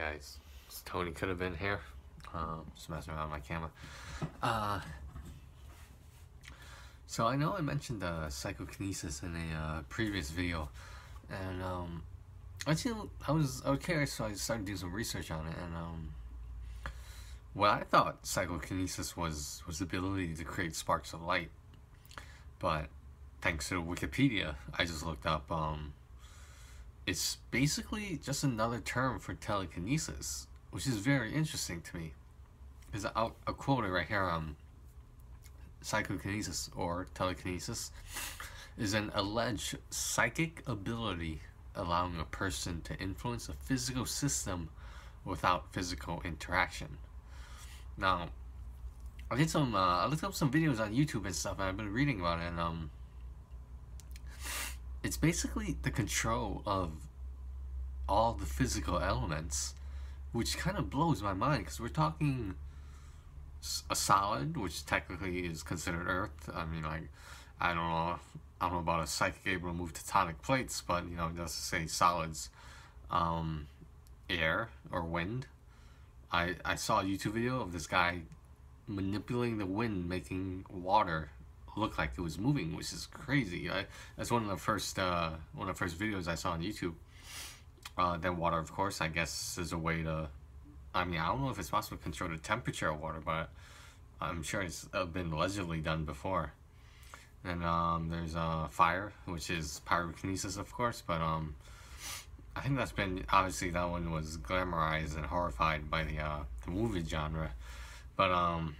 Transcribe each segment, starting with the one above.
guys, Tony could have been here. Um, just messing around with my camera. Uh, so I know I mentioned uh, psychokinesis in a uh, previous video, and um, actually I was I was curious, so I started doing some research on it, and um, what I thought psychokinesis was was the ability to create sparks of light, but thanks to Wikipedia, I just looked up um, it's basically just another term for telekinesis, which is very interesting to me. Because I'll, I'll quote it right here um, psychokinesis or telekinesis is an alleged psychic ability allowing a person to influence a physical system without physical interaction. Now, I did some, uh, I looked up some videos on YouTube and stuff, and I've been reading about it, and um, it's basically the control of all the physical elements, which kind of blows my mind because we're talking a solid, which technically is considered Earth. I mean, like, I don't know, I don't know about a psychic able to move tectonic plates, but you know, just to say solids, um, air or wind. I I saw a YouTube video of this guy manipulating the wind, making water looked like it was moving, which is crazy. I, that's one of the first uh, one of the first videos I saw on YouTube. Uh, then water, of course, I guess is a way to. I mean, I don't know if it's possible to control the temperature of water, but I'm sure it's been allegedly done before. And um, there's uh, fire, which is pyrokinesis, of course, but um, I think that's been obviously that one was glamorized and horrified by the uh, the movie genre, but um,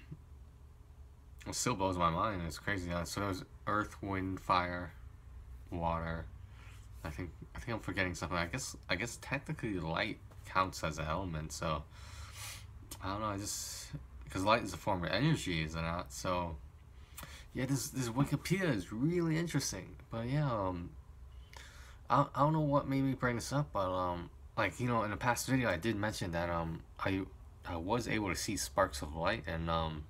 it still blows my mind. It's crazy. So there's earth, wind, fire, water. I think I think I'm forgetting something. I guess I guess technically light counts as an element. So I don't know. I just because light is a form of energy, is it not? So yeah, this this Wikipedia is really interesting. But yeah, um, I I don't know what made me bring this up, but um, like you know, in the past video, I did mention that um, I I was able to see sparks of light and um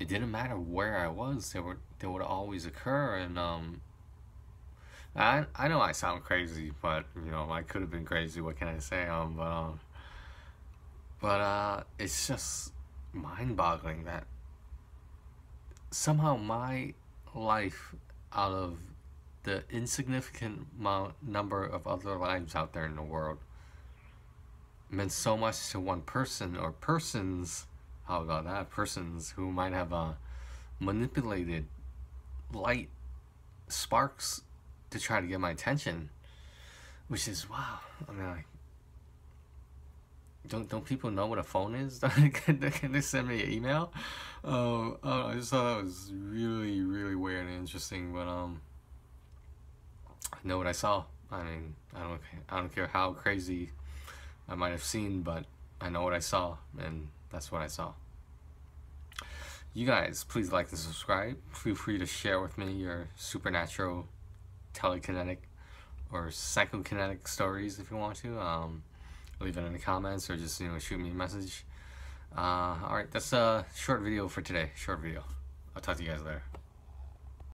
it didn't matter where I was, they were they would always occur and um I I know I sound crazy, but you know, I could have been crazy, what can I say? Um but um but uh it's just mind boggling that somehow my life out of the insignificant amount, number of other lives out there in the world meant so much to one person or persons how about that? Persons who might have uh, manipulated light sparks to try to get my attention, which is wow. I mean, like, don't don't people know what a phone is? can, they, can they send me an email? Uh, I just thought that was really really weird and interesting. But um, I know what I saw. I mean, I don't I don't care how crazy I might have seen, but I know what I saw, and that's what I saw. You guys, please like and subscribe. Feel free to share with me your supernatural, telekinetic, or psychokinetic stories if you want to. Um, leave it in the comments or just you know shoot me a message. Uh, all right, that's a short video for today. Short video. I'll talk to you guys later.